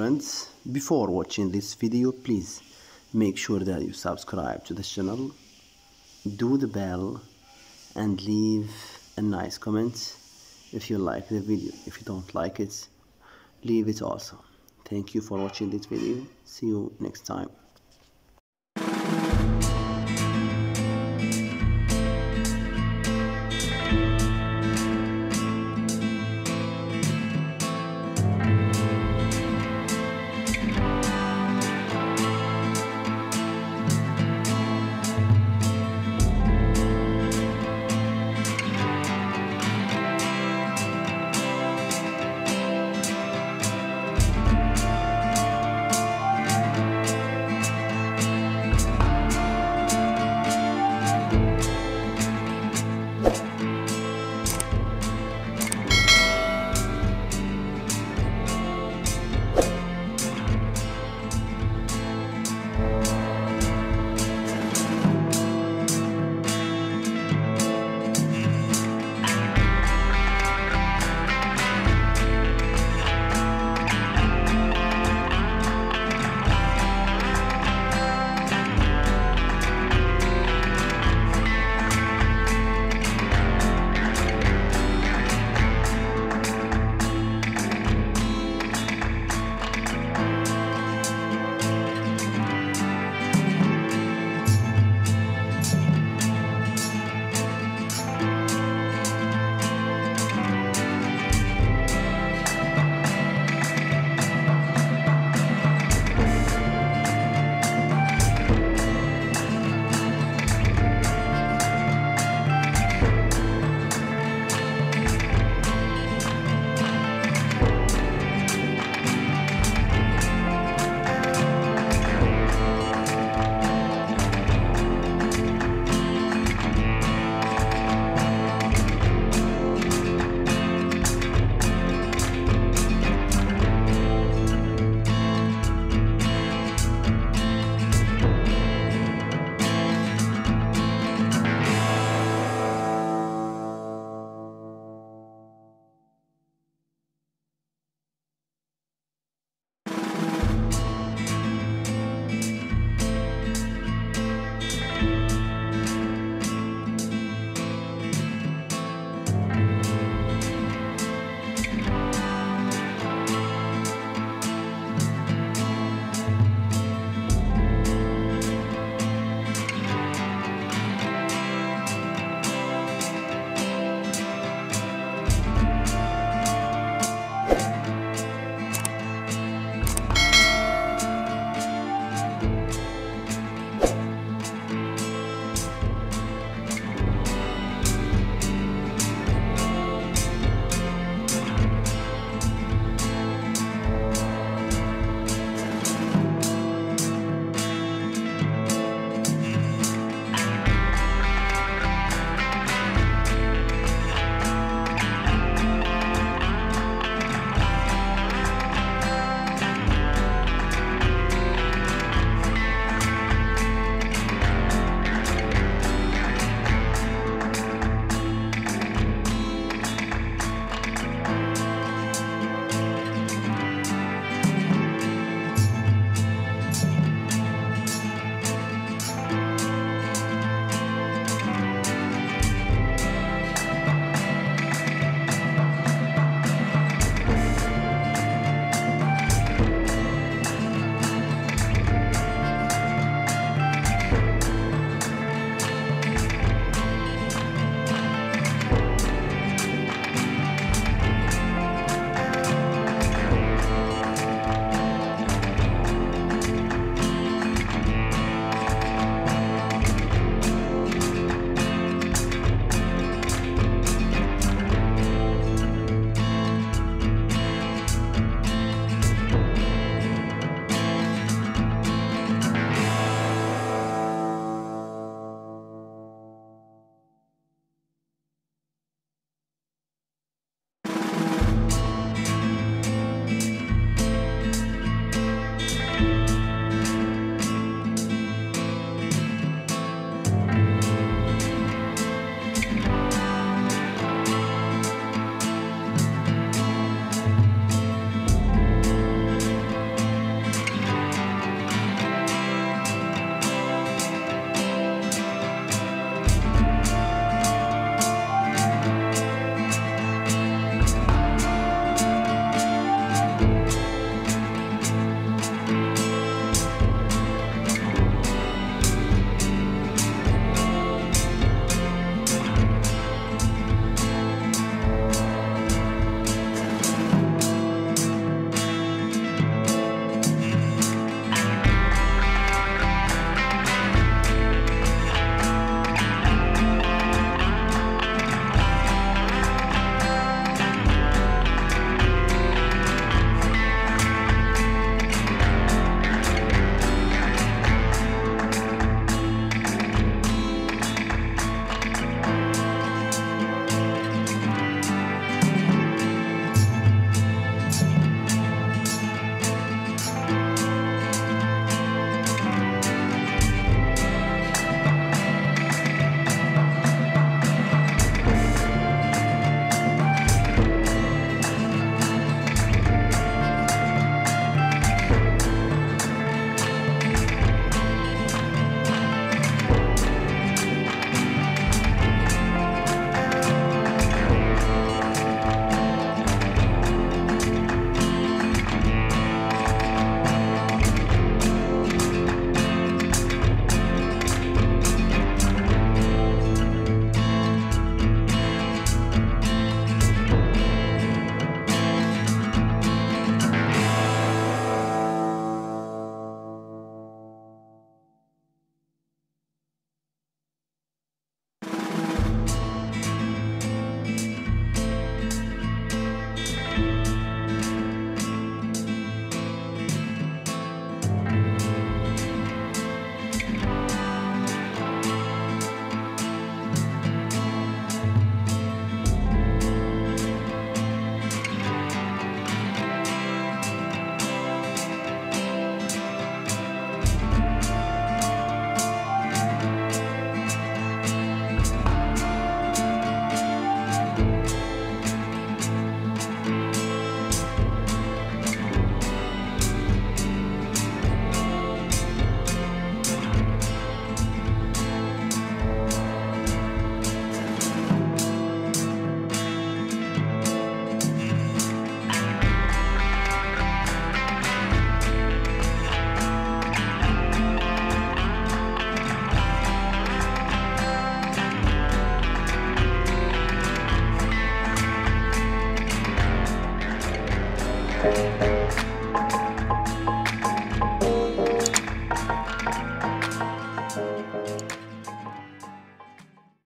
friends before watching this video please make sure that you subscribe to the channel do the bell and leave a nice comment if you like the video. If you don't like it leave it also. Thank you for watching this video. See you next time.